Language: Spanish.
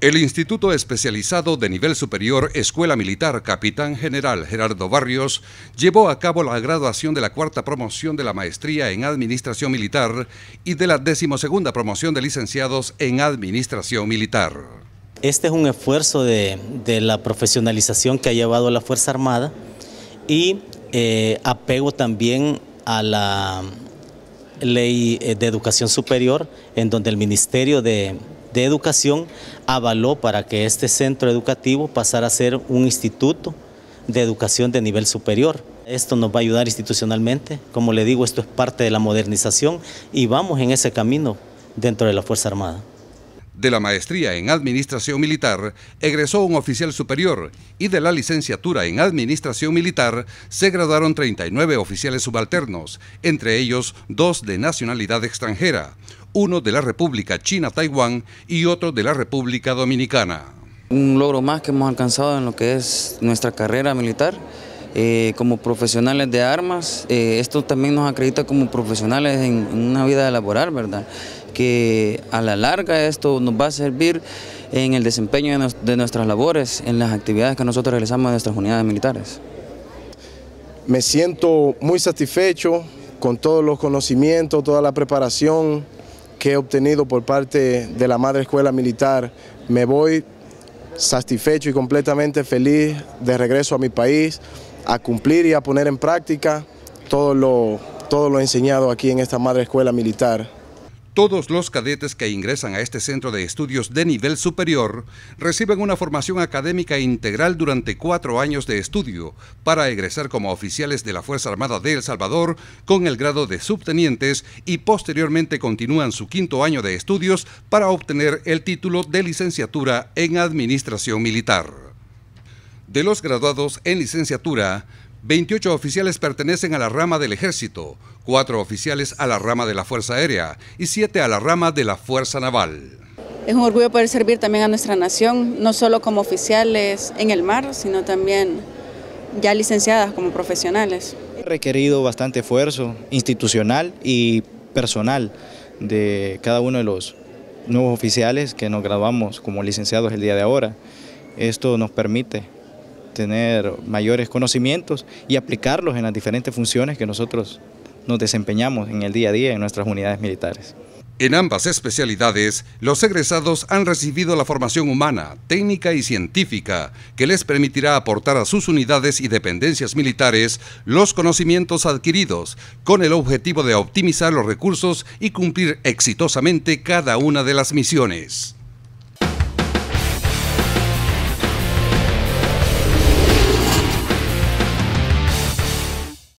El Instituto Especializado de Nivel Superior Escuela Militar Capitán General Gerardo Barrios llevó a cabo la graduación de la cuarta promoción de la maestría en Administración Militar y de la decimosegunda promoción de licenciados en Administración Militar. Este es un esfuerzo de, la profesionalización que ha llevado la Fuerza Armada y eh, apego también a la ley eh, de educación superior en donde el Ministerio de de Educación avaló para que este centro educativo pasara a ser un instituto de educación de nivel superior. Esto nos va a ayudar institucionalmente, como le digo, esto es parte de la modernización y vamos en ese camino dentro de la Fuerza Armada. De la maestría en Administración Militar egresó un oficial superior y de la licenciatura en Administración Militar se graduaron 39 oficiales subalternos, entre ellos dos de nacionalidad extranjera, uno de la República China-Taiwán y otro de la República Dominicana. Un logro más que hemos alcanzado en lo que es nuestra carrera militar. Eh, como profesionales de armas, eh, esto también nos acredita como profesionales en, una vida laboral, ¿verdad? Que a la larga esto nos va a servir en el desempeño de, nuestras labores, en las actividades que nosotros realizamos en nuestras unidades militares. Me siento muy satisfecho con todos los conocimientos, toda la preparación que he obtenido por parte de la Madre Escuela Militar. Me voy satisfecho y completamente feliz de regreso a mi país, a cumplir y a poner en práctica todo lo, todo lo enseñado aquí en esta Madre Escuela Militar. Todos los cadetes que ingresan a este centro de estudios de nivel superior reciben una formación académica integral durante cuatro años de estudio para egresar como oficiales de la Fuerza Armada de El Salvador con el grado de subtenientes y posteriormente continúan su quinto año de estudios para obtener el título de licenciatura en Administración Militar. De los graduados en licenciatura, 28 oficiales pertenecen a la rama del Ejército, 4 oficiales a la rama de la Fuerza Aérea y 7 a la rama de la Fuerza Naval. Es un orgullo poder servir también a nuestra nación, no solo como oficiales en el mar, sino también ya licenciadas como profesionales. He requerido bastante esfuerzo institucional y personal de cada uno de los nuevos oficiales que nos graduamos como licenciados el día de ahora. Esto nos permite tener mayores conocimientos y aplicarlos en las diferentes funciones que nosotros nos desempeñamos en el día a día en nuestras unidades militares. En ambas especialidades, los egresados han recibido la formación humana, técnica y científica que les permitirá aportar a sus unidades y dependencias militares los conocimientos adquiridos con el objetivo de optimizar los recursos y cumplir exitosamente cada una de las misiones.